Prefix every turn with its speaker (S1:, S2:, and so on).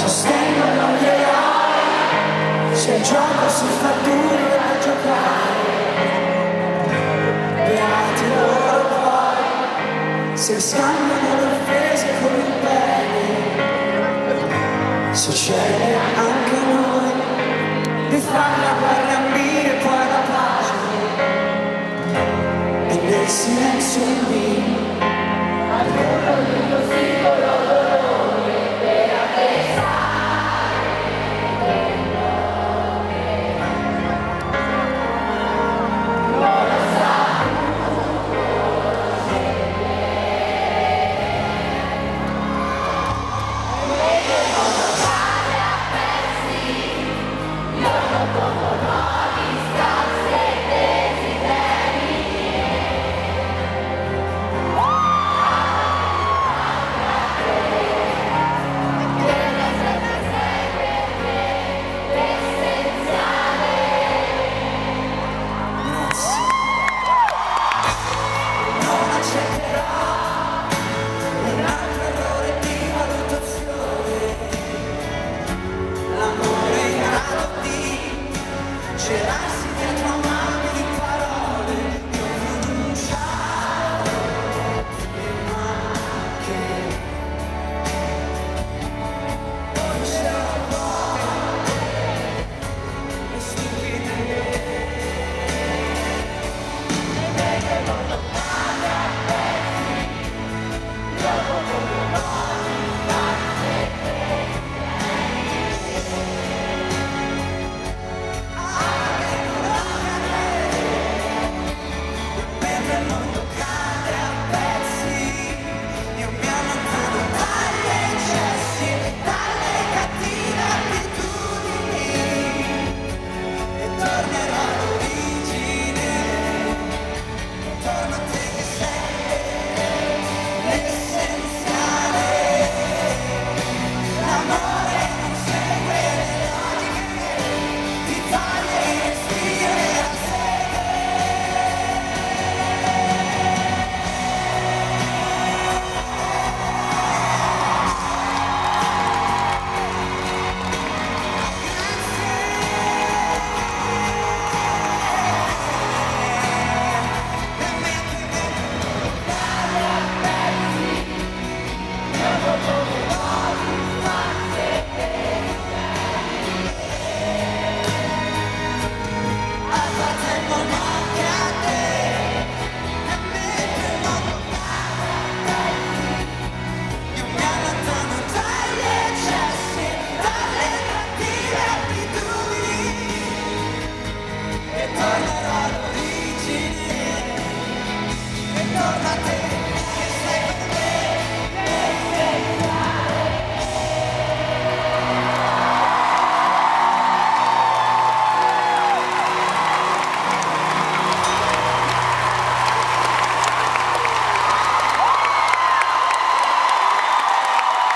S1: sostengono gli eroi, se il gioco si fa duro da giocare, beati loro poi, se scambiano le offese con il bene, succede anche a noi di far la guerra ambire poi la pace, e nel silenzio in vino